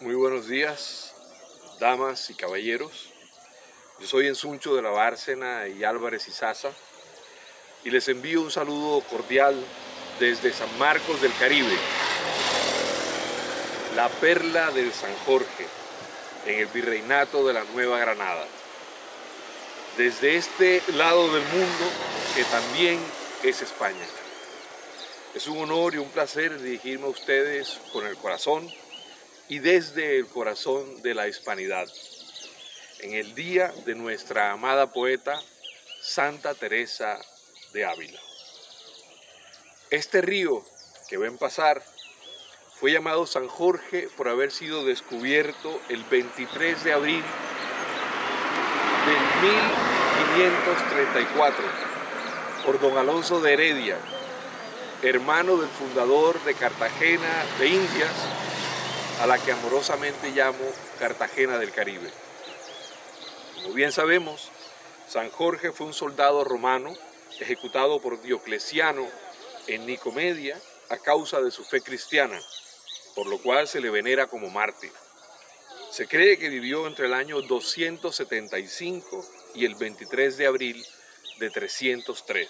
Muy buenos días, damas y caballeros. Yo soy Ensuncho de la Bárcena y Álvarez y Sasa y les envío un saludo cordial desde San Marcos del Caribe, la perla del San Jorge, en el virreinato de la Nueva Granada. Desde este lado del mundo que también es España. Es un honor y un placer dirigirme a ustedes con el corazón y desde el corazón de la hispanidad, en el día de nuestra amada poeta Santa Teresa de Ávila. Este río que ven pasar fue llamado San Jorge por haber sido descubierto el 23 de abril de 1534 por don Alonso de Heredia, hermano del fundador de Cartagena de Indias, a la que amorosamente llamo Cartagena del Caribe. Como bien sabemos, San Jorge fue un soldado romano ejecutado por Diocleciano en Nicomedia a causa de su fe cristiana, por lo cual se le venera como mártir. Se cree que vivió entre el año 275 y el 23 de abril de 303.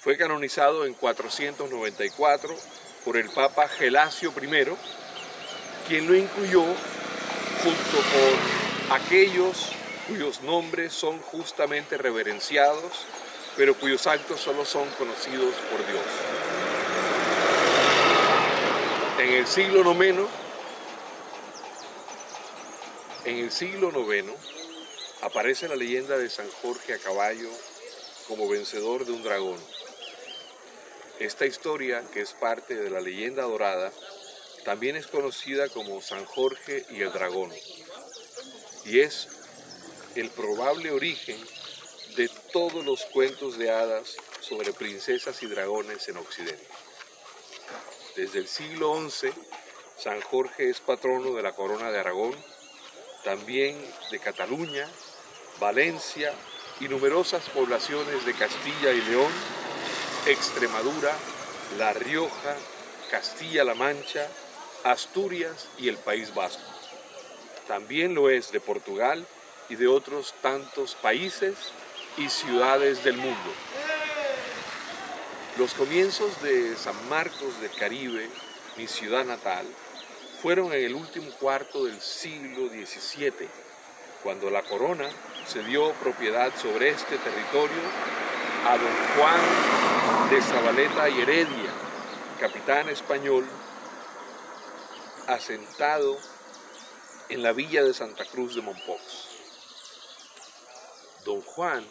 Fue canonizado en 494 por el Papa Gelasio I quien lo incluyó junto con aquellos cuyos nombres son justamente reverenciados, pero cuyos actos solo son conocidos por Dios. En el siglo IX, en el siglo IX, aparece la leyenda de San Jorge a caballo como vencedor de un dragón. Esta historia, que es parte de la leyenda dorada, también es conocida como San Jorge y el Dragón, y es el probable origen de todos los cuentos de hadas sobre princesas y dragones en Occidente. Desde el siglo XI, San Jorge es patrono de la corona de Aragón, también de Cataluña, Valencia y numerosas poblaciones de Castilla y León, Extremadura, La Rioja, Castilla-La Mancha, Asturias y el País Vasco. También lo es de Portugal y de otros tantos países y ciudades del mundo. Los comienzos de San Marcos del Caribe, mi ciudad natal, fueron en el último cuarto del siglo XVII, cuando la corona se dio propiedad sobre este territorio a don Juan de Zabaleta y Heredia, capitán español asentado en la villa de Santa Cruz de Mompox. Don Juan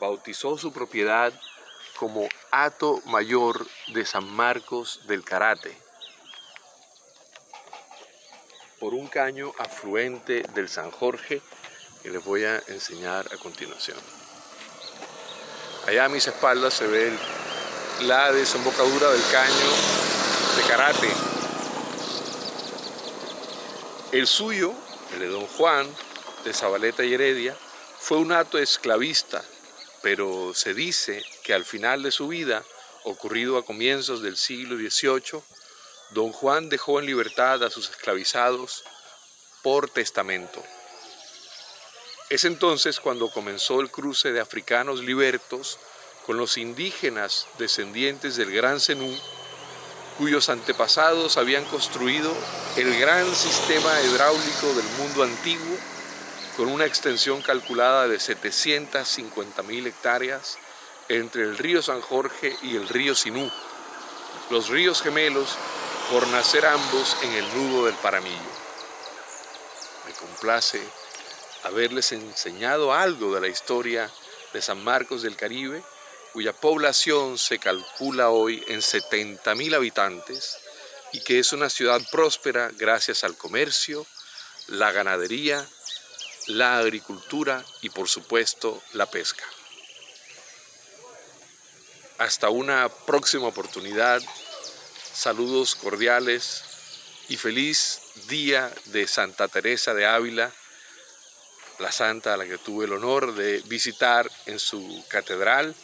bautizó su propiedad como Hato Mayor de San Marcos del Karate, por un caño afluente del San Jorge que les voy a enseñar a continuación. Allá a mis espaldas se ve la desembocadura del caño de Karate el suyo, el de don Juan, de Zabaleta y Heredia, fue un acto esclavista, pero se dice que al final de su vida, ocurrido a comienzos del siglo XVIII, don Juan dejó en libertad a sus esclavizados por testamento. Es entonces cuando comenzó el cruce de africanos libertos con los indígenas descendientes del Gran Zenú cuyos antepasados habían construido el gran sistema hidráulico del mundo antiguo con una extensión calculada de 750 mil hectáreas entre el río San Jorge y el río Sinú, los ríos gemelos por nacer ambos en el nudo del Paramillo. Me complace haberles enseñado algo de la historia de San Marcos del Caribe cuya población se calcula hoy en 70.000 habitantes y que es una ciudad próspera gracias al comercio, la ganadería, la agricultura y por supuesto la pesca. Hasta una próxima oportunidad, saludos cordiales y feliz día de Santa Teresa de Ávila, la santa a la que tuve el honor de visitar en su catedral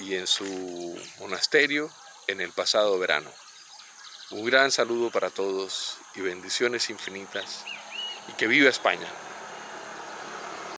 y en su monasterio en el pasado verano. Un gran saludo para todos y bendiciones infinitas y que viva España.